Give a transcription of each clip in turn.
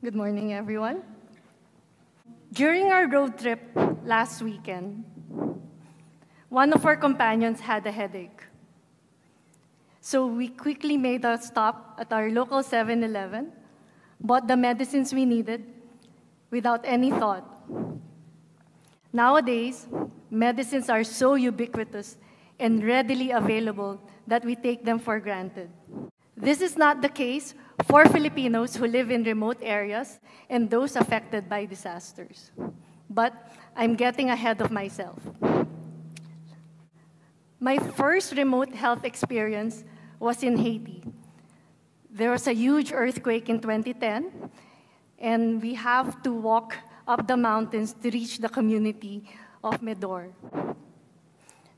Good morning, everyone. During our road trip last weekend, one of our companions had a headache. So we quickly made a stop at our local 7 Eleven, bought the medicines we needed without any thought. Nowadays, medicines are so ubiquitous and readily available that we take them for granted. This is not the case for Filipinos who live in remote areas and those affected by disasters. But I'm getting ahead of myself. My first remote health experience was in Haiti. There was a huge earthquake in 2010, and we have to walk up the mountains to reach the community of Medor.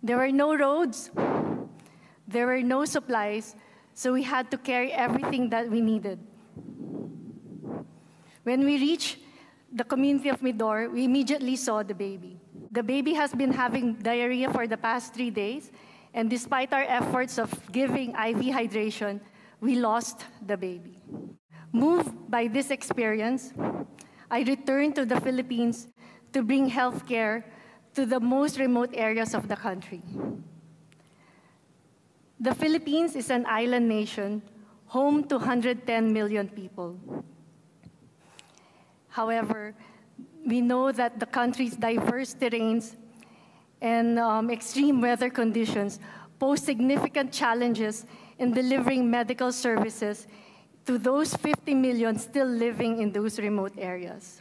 There were no roads, there were no supplies, so we had to carry everything that we needed. When we reached the community of Medor, we immediately saw the baby. The baby has been having diarrhea for the past three days, and despite our efforts of giving IV hydration, we lost the baby. Moved by this experience, I returned to the Philippines to bring health care to the most remote areas of the country. The Philippines is an island nation, home to 110 million people. However, we know that the country's diverse terrains and um, extreme weather conditions pose significant challenges in delivering medical services to those 50 million still living in those remote areas.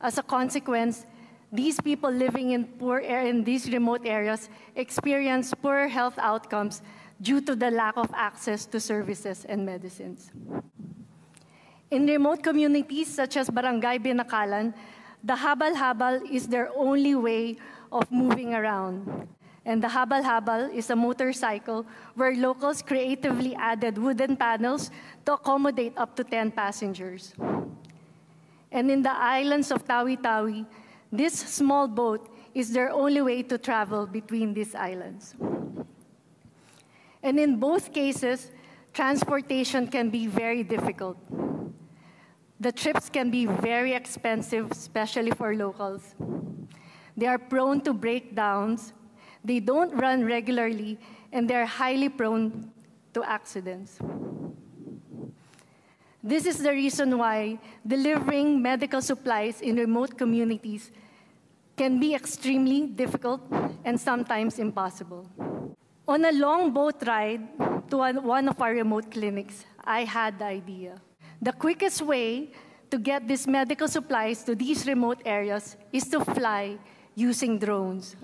As a consequence, these people living in poor in these remote areas experience poor health outcomes due to the lack of access to services and medicines. In remote communities such as Barangay Binakalan, the habal-habal is their only way of moving around. And the habal-habal is a motorcycle where locals creatively added wooden panels to accommodate up to 10 passengers. And in the islands of Tawi-Tawi, this small boat is their only way to travel between these islands. And in both cases, transportation can be very difficult. The trips can be very expensive, especially for locals. They are prone to breakdowns, they don't run regularly, and they're highly prone to accidents. This is the reason why delivering medical supplies in remote communities can be extremely difficult and sometimes impossible. On a long boat ride to one of our remote clinics, I had the idea. The quickest way to get these medical supplies to these remote areas is to fly using drones.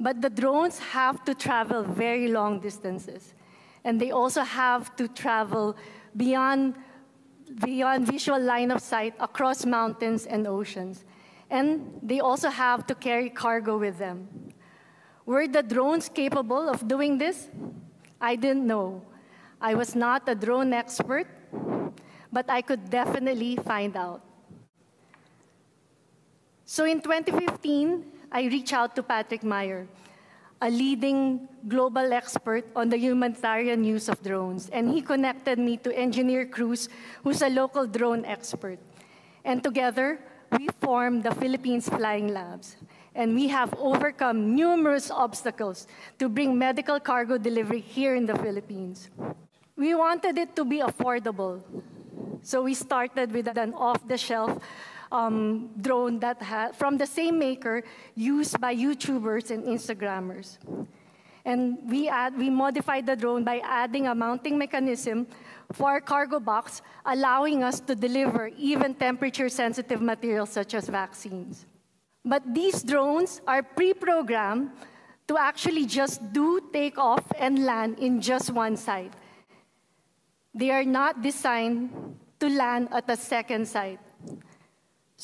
But the drones have to travel very long distances, and they also have to travel beyond, beyond visual line of sight across mountains and oceans. And they also have to carry cargo with them. Were the drones capable of doing this? I didn't know. I was not a drone expert, but I could definitely find out. So in 2015, I reached out to Patrick Meier, a leading global expert on the humanitarian use of drones, and he connected me to Engineer Cruz, who's a local drone expert. And together, we formed the Philippines Flying Labs, and we have overcome numerous obstacles to bring medical cargo delivery here in the Philippines. We wanted it to be affordable, so we started with an off-the-shelf um, drone that from the same maker used by YouTubers and Instagrammers. And we, add, we modified the drone by adding a mounting mechanism for our cargo box, allowing us to deliver even temperature-sensitive materials such as vaccines. But these drones are pre-programmed to actually just do take off and land in just one site. They are not designed to land at a second site.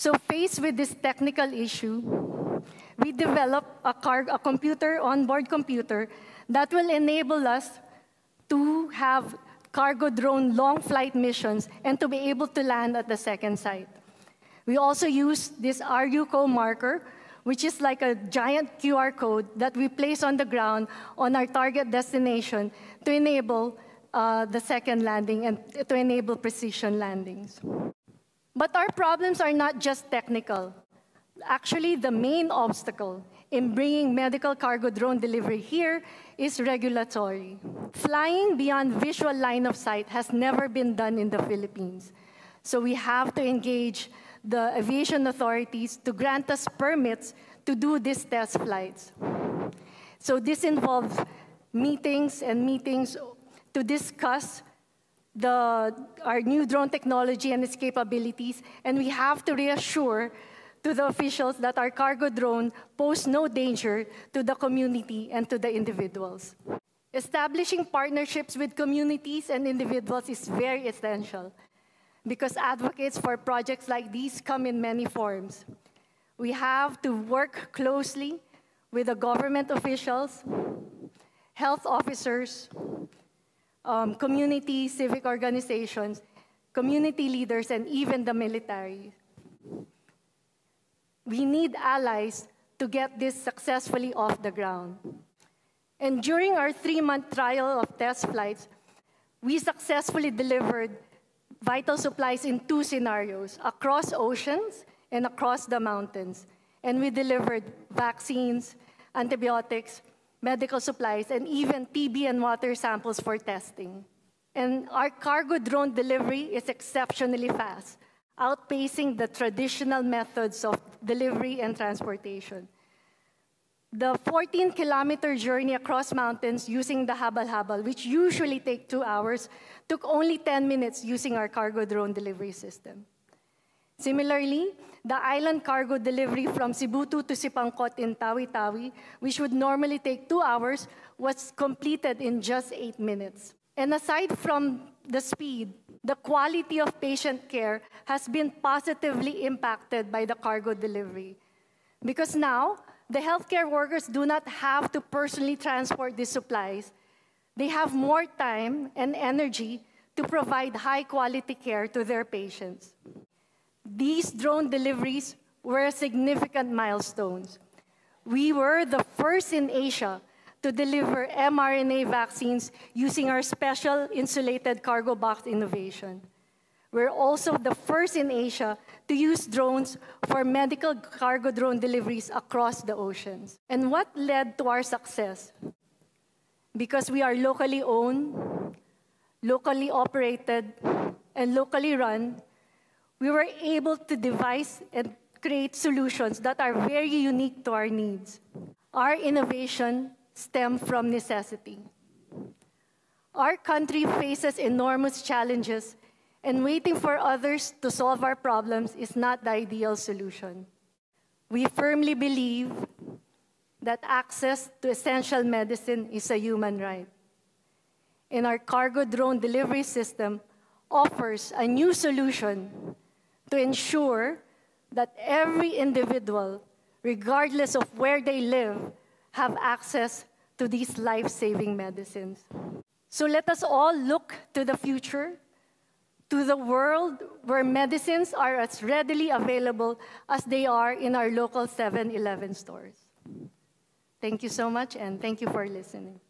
So faced with this technical issue, we developed a, a computer, onboard computer, that will enable us to have cargo drone long flight missions and to be able to land at the second site. We also use this ArUco marker, which is like a giant QR code that we place on the ground on our target destination to enable uh, the second landing and to enable precision landings. But our problems are not just technical. Actually, the main obstacle in bringing medical cargo drone delivery here is regulatory. Flying beyond visual line of sight has never been done in the Philippines. So we have to engage the aviation authorities to grant us permits to do these test flights. So this involves meetings and meetings to discuss the, our new drone technology and its capabilities, and we have to reassure to the officials that our cargo drone pose no danger to the community and to the individuals. Establishing partnerships with communities and individuals is very essential because advocates for projects like these come in many forms. We have to work closely with the government officials, health officers, um, community, civic organizations, community leaders, and even the military. We need allies to get this successfully off the ground. And during our three-month trial of test flights, we successfully delivered vital supplies in two scenarios, across oceans and across the mountains. And we delivered vaccines, antibiotics, medical supplies, and even TB and water samples for testing. And our cargo drone delivery is exceptionally fast, outpacing the traditional methods of delivery and transportation. The 14-kilometer journey across mountains using the habal-habal, which usually take two hours, took only 10 minutes using our cargo drone delivery system. Similarly, the island cargo delivery from Sibutu to Sipangkot in Tawi-Tawi, which would normally take two hours, was completed in just eight minutes. And aside from the speed, the quality of patient care has been positively impacted by the cargo delivery. Because now, the healthcare workers do not have to personally transport these supplies. They have more time and energy to provide high quality care to their patients. These drone deliveries were significant milestones. We were the first in Asia to deliver mRNA vaccines using our special insulated cargo box innovation. We're also the first in Asia to use drones for medical cargo drone deliveries across the oceans. And what led to our success? Because we are locally owned, locally operated, and locally run, we were able to devise and create solutions that are very unique to our needs. Our innovation stemmed from necessity. Our country faces enormous challenges, and waiting for others to solve our problems is not the ideal solution. We firmly believe that access to essential medicine is a human right. And our cargo drone delivery system offers a new solution to ensure that every individual, regardless of where they live, have access to these life-saving medicines. So let us all look to the future, to the world where medicines are as readily available as they are in our local 7-Eleven stores. Thank you so much, and thank you for listening.